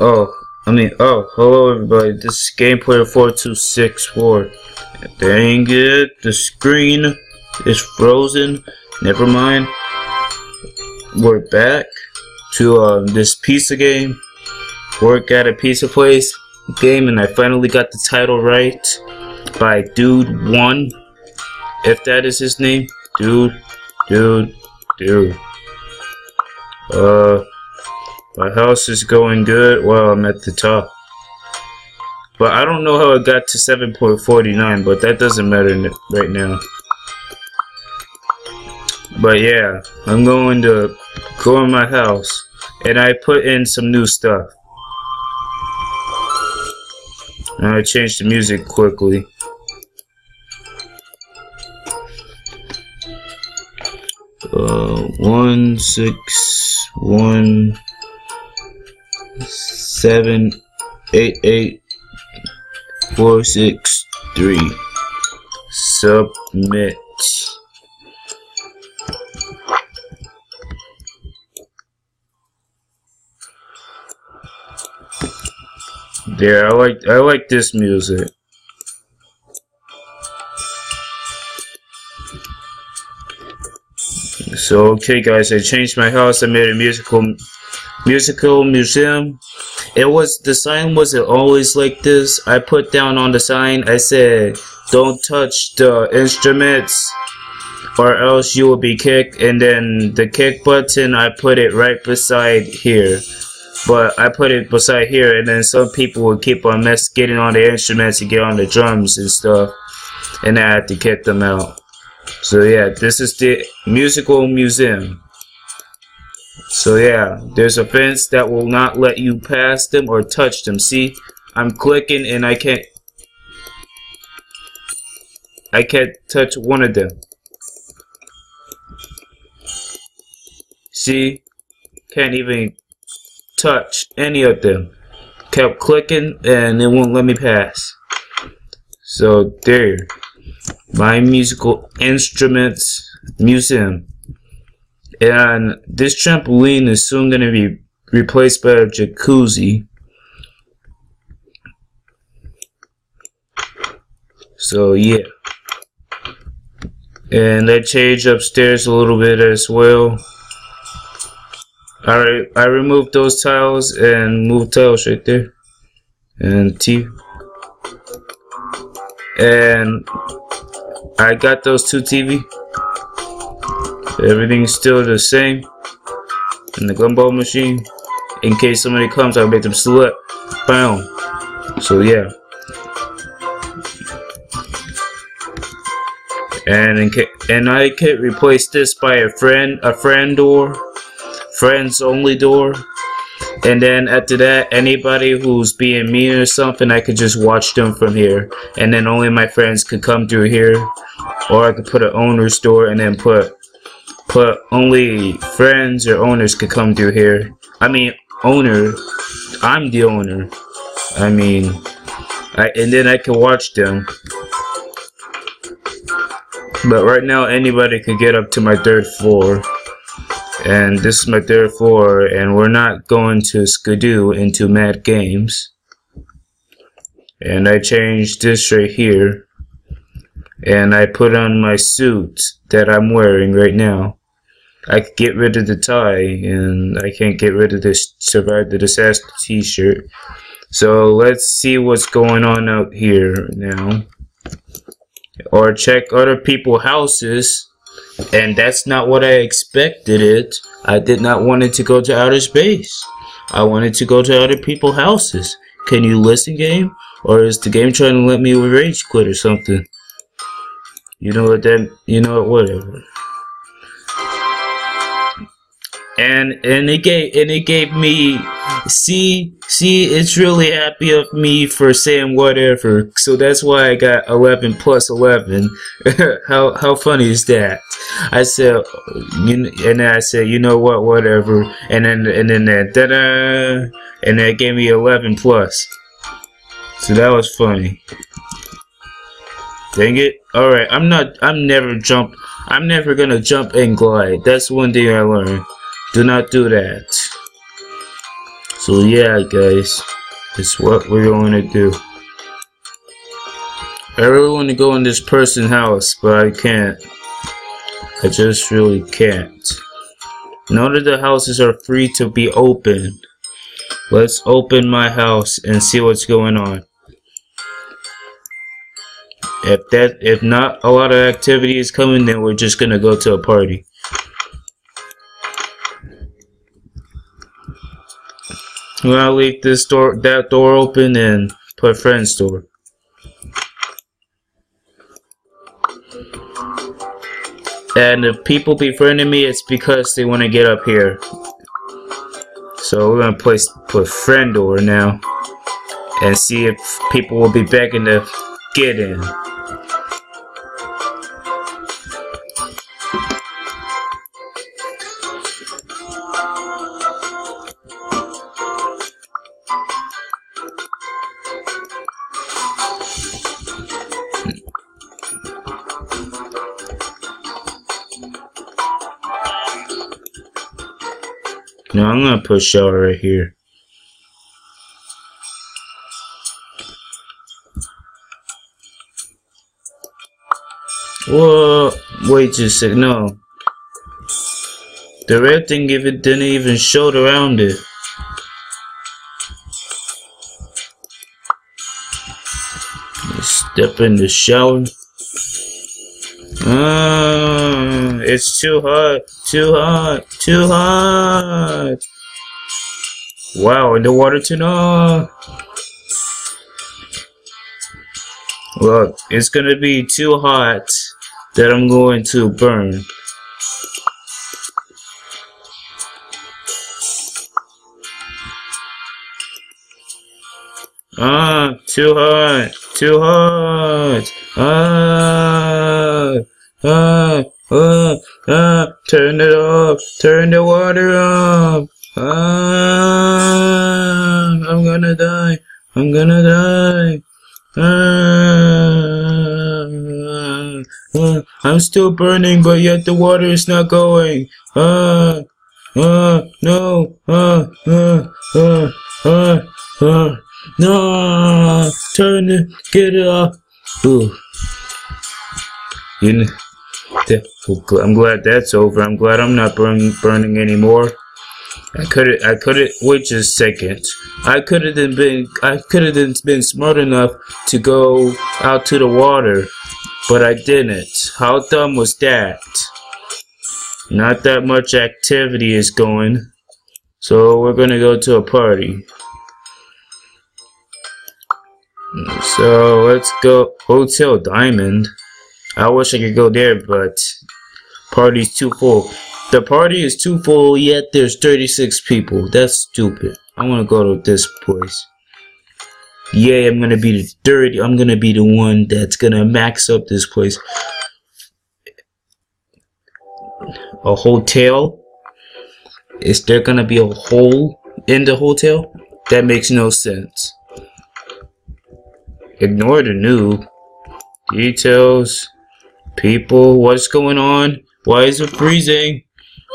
Oh, I mean, oh, hello everybody. This is GamePlayer4264. Dang it, the screen is frozen. Never mind. We're back to um, this pizza game. Work at a pizza place game, and I finally got the title right by Dude One. If that is his name, Dude, Dude, Dude. Uh. My house is going good while I'm at the top. But I don't know how it got to 7.49, but that doesn't matter right now. But yeah, I'm going to go in my house, and I put in some new stuff. And I changed the music quickly. Uh, one, six, one seven eight eight four six three. Submit. There, I like I like this music. So okay guys, I changed my house, I made a musical musical museum. It was the sign wasn't always like this. I put down on the sign. I said, "Don't touch the instruments." Or else you will be kicked, and then the kick button I put it right beside here but I put it beside here, and then some people would keep on mess getting on the instruments and get on the drums and stuff, and I had to kick them out. So yeah, this is the musical museum. So yeah, there's a fence that will not let you pass them or touch them. See, I'm clicking and I can't I can't touch one of them. See, can't even touch any of them. Kept clicking and it won't let me pass. So there, my musical instruments museum. And this trampoline is soon going to be replaced by a jacuzzi. So yeah. And I changed upstairs a little bit as well. I, I removed those tiles and moved tiles right there. And T. And I got those two TV. Everything's still the same in the gumball machine. In case somebody comes, I'll make them slip. Bam. So yeah. And and I could replace this by a friend, a friend door, friends only door. And then after that, anybody who's being mean or something, I could just watch them from here. And then only my friends could come through here. Or I could put an owner's door and then put but only friends or owners could come through here. I mean, owner, I'm the owner. I mean, I and then I can watch them. But right now, anybody could get up to my third floor. And this is my third floor, and we're not going to skidoo into Mad Games. And I changed this right here. And I put on my suit that I'm wearing right now. I could get rid of the tie, and I can't get rid of this Survive the Disaster t-shirt. So let's see what's going on out here now. Or check other people's houses. And that's not what I expected it. I did not want it to go to outer space. I wanted to go to other people's houses. Can you listen, game? Or is the game trying to let me rage quit or something? You know what that, you know what, whatever and and it gave and it gave me see see it's really happy of me for saying whatever. So that's why i got 11 plus 11 how how funny is that? I said you and then i said you know what whatever. And then and then that da-da, and that gave me 11 plus. So that was funny. Dang it. All right i'm not i'm never jump i'm never gonna jump and glide. That's one thing i learned do not do that. So yeah, guys, it's what we're going to do. I really want to go in this person's house, but I can't. I just really can't. None of the houses are free to be open. Let's open my house and see what's going on. If that, if not a lot of activity is coming, then we're just gonna go to a party. I'm gonna leave this door, that door open and put friend's door. And if people befriending me, it's because they want to get up here. So we're gonna place put friend door now and see if people will be begging to get in. No, I'm gonna put shelter right here. Whoa, wait just a sec, no. The red thing even didn't even show around it. Step in the shower. Ah, it's too hot, too hot, too hot. Wow, in the water tonight. Look, it's gonna be too hot that I'm going to burn. Ah, too hot, too hot. Ah. Ah, ah, ah, turn it off, turn the water off. Ah, I'm gonna die, I'm gonna die. Ah, ah, I'm still burning, but yet the water is not going. Ah, ah, no, ah, ah, ah, ah, ah, no, turn it, get it off. Ooh. You know, I'm glad that's over. I'm glad I'm not burning burning anymore. I could I could wait just a second. I could have been I could have been smart enough to go out to the water, but I didn't. How dumb was that? Not that much activity is going, so we're gonna go to a party. So let's go Hotel Diamond. I wish I could go there, but party's too full. The party is too full, yet there's 36 people. That's stupid. I want to go to this place. Yeah, I'm gonna be the dirty. I'm gonna be the one that's gonna max up this place. A hotel? Is there gonna be a hole in the hotel? That makes no sense. Ignore the noob. Details. People, what's going on? Why is it freezing?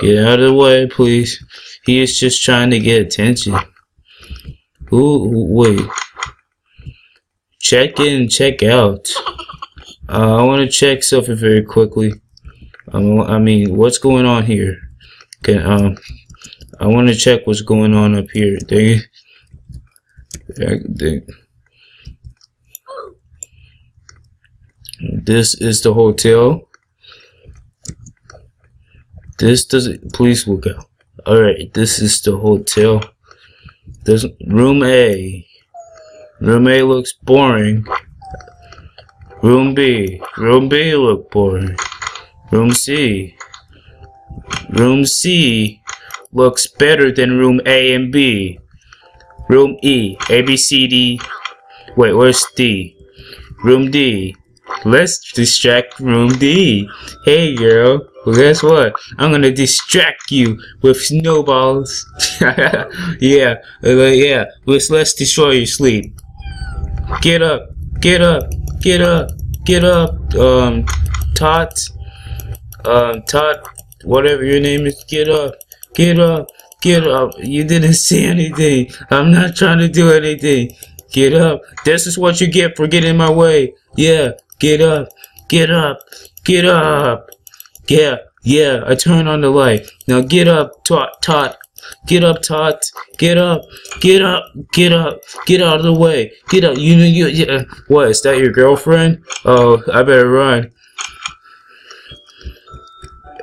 Get out of the way, please. He is just trying to get attention. Ooh, wait. Check in, check out. Uh, I want to check something very quickly. Um, I mean, what's going on here? Can um, I want to check what's going on up here. They, they, they This is the hotel. This doesn't, please look out. Alright, this is the hotel. This room A. Room A looks boring. Room B. Room B look boring. Room C. Room C looks better than room A and B. Room E. A, B, C, D. Wait, where's D? Room D. Let's distract room D. Hey girl, well guess what? I'm gonna distract you with snowballs. yeah, uh, yeah, let's, let's destroy your sleep. Get up, get up, get up, get up, um, Tot, um, Tot, whatever your name is, get up, get up, Get up. You didn't see anything. I'm not trying to do anything. Get up. This is what you get for getting in my way. Yeah. Get up. Get up. Get up. Yeah. Yeah. I turn on the light. Now get up, Tot. Tot. Get up, Tot. Get up. Get up. Get up. Get out of the way. Get up. You know you. Yeah. Uh, what? Is that your girlfriend? Oh, I better run.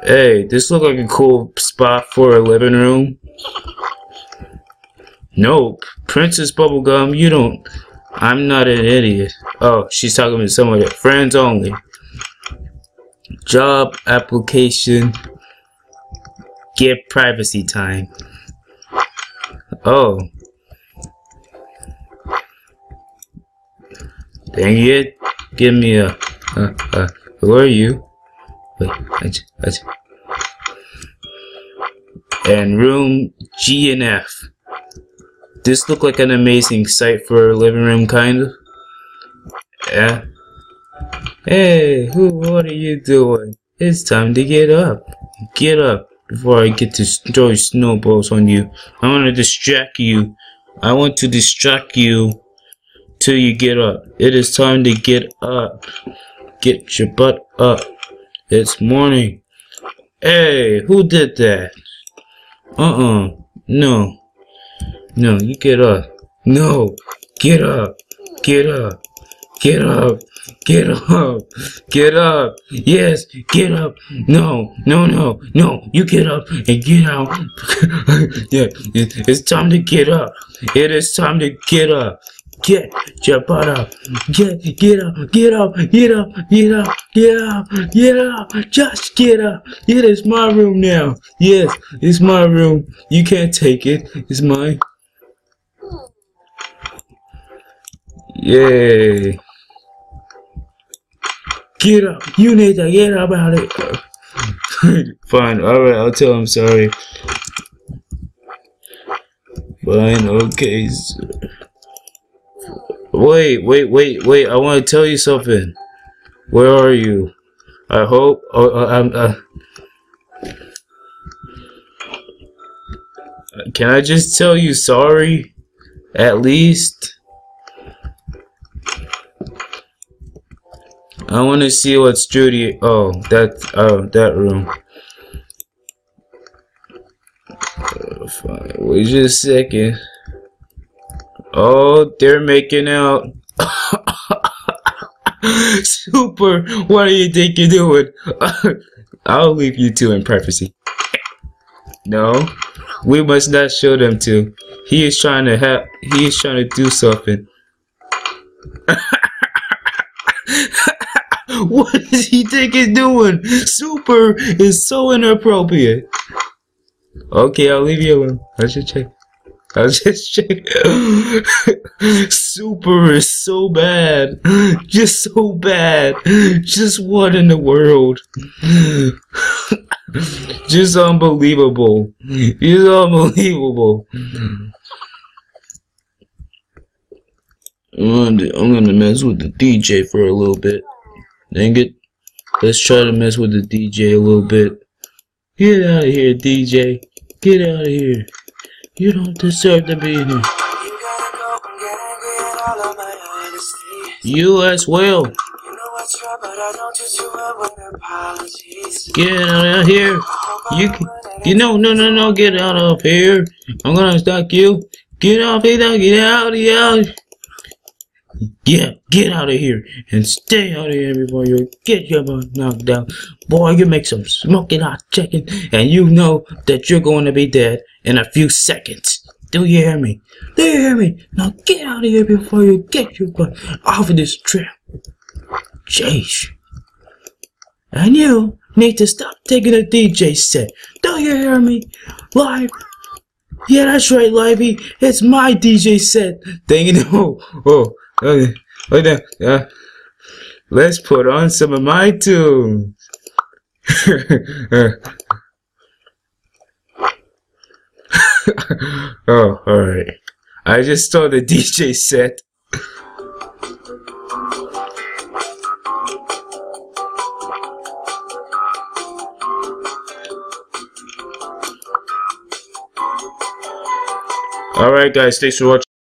Hey, this look like a cool spot for a living room. Nope. Princess Bubblegum, you don't. I'm not an idiot. Oh, she's talking to someone that friends only. Job application. Get privacy time. Oh. Dang it. Give me a. Uh, uh, who are you? Wait, and room G and F. This look like an amazing site for a living room, kind of. Yeah. Hey, who? What are you doing? It's time to get up. Get up before I get to throw snowballs on you. I want to distract you. I want to distract you till you get up. It is time to get up. Get your butt up. It's morning. Hey, who did that? Uh-uh. No. No, you get up. No. Get up. Get up. Get up. Get up. Get up. Yes, get up. No, no, no, no. You get up and get out. yeah, it's time to get up. It is time to get up. Get your butt up. Get, get up, get up, get up, get up, get up, get up. Just get up. It is my room now. Yes, it's my room. You can't take it. It's mine. Yay. Get up. You need to get up out of it. Fine. Alright, I'll tell him sorry. Fine, okay. Wait, wait, wait, wait. I want to tell you something. Where are you? I hope. Oh, uh, I'm. Uh, can I just tell you sorry? At least. I want to see what's Judy. Oh, that. Oh, that room. Uh, fine. Wait just a second. Oh, they're making out. Super. What do you think you're doing? I'll leave you two in privacy. No, we must not show them to. He is trying to have. He is trying to do something. what does he think he's doing? Super is so inappropriate. Okay, I'll leave you alone. I should check. I was just checking. Super is so bad. Just so bad. Just what in the world? Just unbelievable. It's unbelievable. I'm gonna mess with the DJ for a little bit. Dang it. Let's try to mess with the DJ a little bit. Get out of here, DJ. Get out of here. You don't deserve to be here. You as well. Get out of here. You, you know, no, no, no, get out of here. I'm gonna stop you. Get off here, get out, get out. Yeah, get out of here and stay out of here before you get your butt knocked down. Boy, you make some smoking hot chicken and you know that you're going to be dead in a few seconds. Do you hear me? Do you hear me? Now get out of here before you get your butt off of this trip. Jeez. And you need to stop taking a DJ set. Do you hear me? Live. Yeah, that's right, Livey. It's my DJ set. Dang it. Oh, oh, okay. Okay. Uh, let's put on some of my tunes. oh, alright. I just saw the DJ set. Alright guys, thanks for watching.